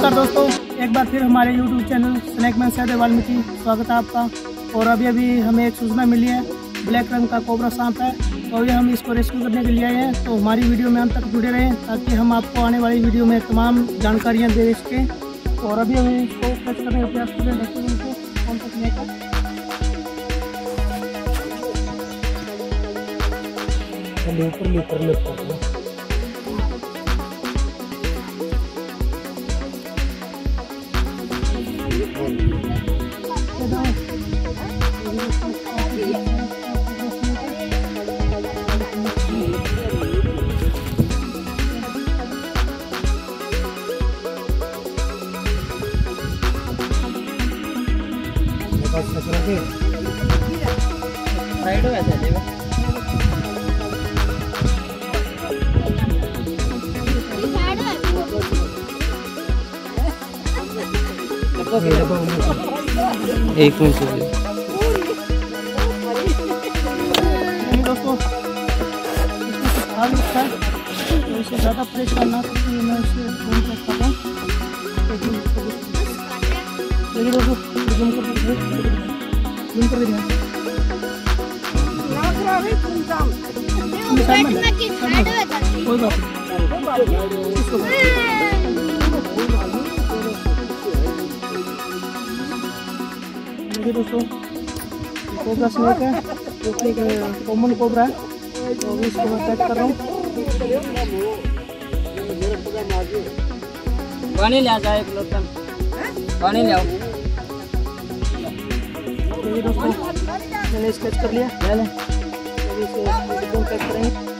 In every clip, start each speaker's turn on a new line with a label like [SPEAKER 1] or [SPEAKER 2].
[SPEAKER 1] नमस्कार दोस्तों, एक बार फिर हमारे YouTube channel snake man Sahdev Valmiki स्वागत है आपका। और अभी अभी हमें एक सूचना मिली है ब्लैक रंग का कोबरा सांप है। तो अभी हम इसको रेस्क्यू करने के लिए आए हैं। तो हमारी वीडियो में अंत तक जुड़े रहें, ताकि हम आपको आने वाली वीडियो में तमाम जानकारियाँ दे सकें। और अभी हम इसको कैच करने का प्रयास कर रहे हैं देखते हैं इनको कौन सा स्नैक
[SPEAKER 2] ऊपर लीटर
[SPEAKER 3] साइड हो ऐसे देवा
[SPEAKER 2] एक मिनट
[SPEAKER 1] दोस्तों ज़्यादा फ्रेश करना मैं ज़ूम कर हूँ दोस्तों जूम कर दीजिए कोई बात नहीं देखिए दोस्तों कोबरा स्नेक है जो कि कॉमन कोबरा है तो इसको मैं कर रहा हूँ
[SPEAKER 3] पानी ले आ जाए एक लोटन। पानी ले आओ।
[SPEAKER 1] दोस्तों। मैंने स्केच कर लिया।
[SPEAKER 3] ले लें।
[SPEAKER 1] करेंगे।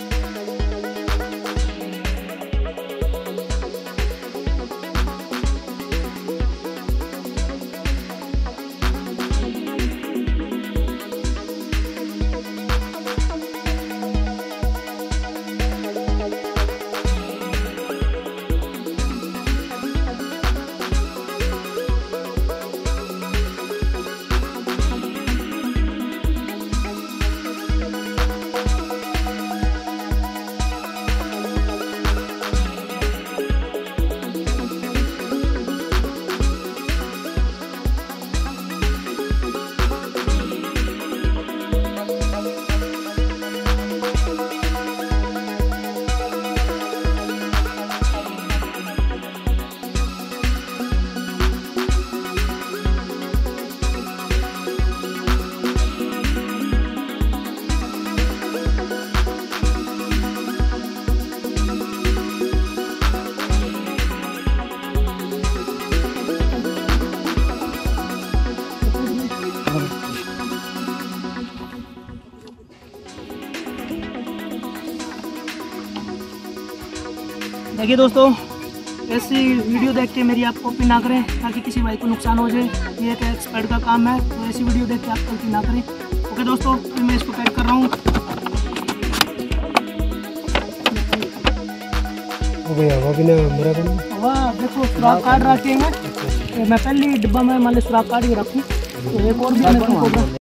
[SPEAKER 1] देखिए दोस्तों ऐसी वीडियो देख के मेरी आप कॉपी ना करें ताकि किसी भाई को नुकसान हो जाए। ये एक एक्सपर्ट का काम है तो ऐसी वीडियो देख के आप कॉपी ना करें ओके दोस्तों फिर मैं इसको पैक कर रहा हूँ। देखो सुराख काट रखे हैं। तो मैं पहले डिब्बा में मान ली सुराख काट के रखूँ। तो एक और भी